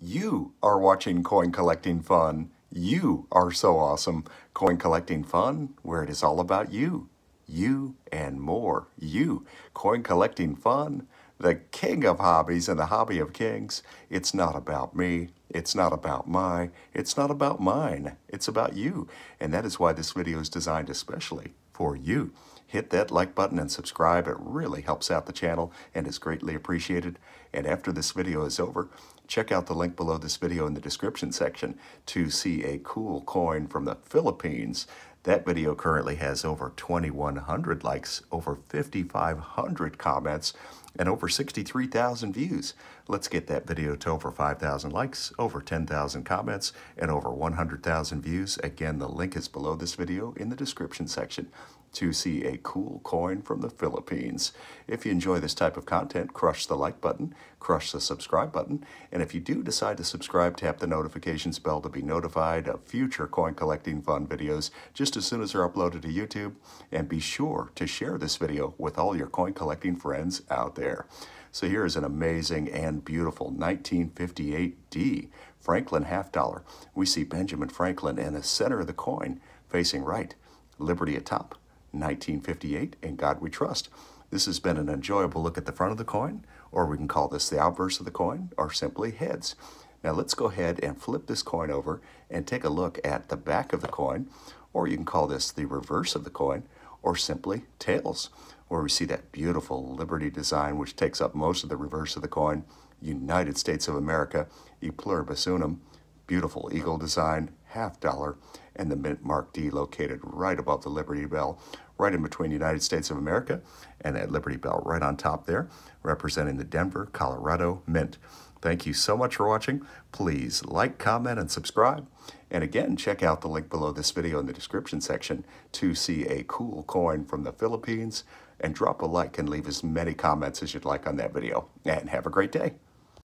You are watching Coin Collecting Fun. You are so awesome. Coin Collecting Fun, where it is all about you. You and more. You. Coin Collecting Fun, the king of hobbies and the hobby of kings. It's not about me. It's not about my. It's not about mine. It's about you. And that is why this video is designed especially for you. Hit that like button and subscribe. It really helps out the channel and is greatly appreciated. And after this video is over, check out the link below this video in the description section to see a cool coin from the Philippines. That video currently has over 2,100 likes, over 5,500 comments, and over 63,000 views. Let's get that video to over 5,000 likes, over 10,000 comments, and over 100,000 views. Again, the link is below this video in the description section to see a cool coin from the Philippines. If you enjoy this type of content, crush the like button, crush the subscribe button, and if you do decide to subscribe, tap the notifications bell to be notified of future coin collecting fun videos just as soon as they're uploaded to YouTube, and be sure to share this video with all your coin collecting friends out there. So here is an amazing and beautiful 1958D Franklin half dollar. We see Benjamin Franklin in the center of the coin facing right, Liberty atop, 1958, In God We Trust. This has been an enjoyable look at the front of the coin, or we can call this the obverse of the coin, or simply heads. Now let's go ahead and flip this coin over and take a look at the back of the coin, or you can call this the reverse of the coin, or simply tails, where we see that beautiful Liberty design which takes up most of the reverse of the coin, United States of America, E pluribus unum, beautiful eagle design, half dollar, and the Mint Mark D located right above the Liberty Bell, right in between United States of America and that Liberty Bell right on top there, representing the Denver, Colorado Mint. Thank you so much for watching. Please like, comment, and subscribe. And again, check out the link below this video in the description section to see a cool coin from the Philippines. And drop a like and leave as many comments as you'd like on that video. And have a great day.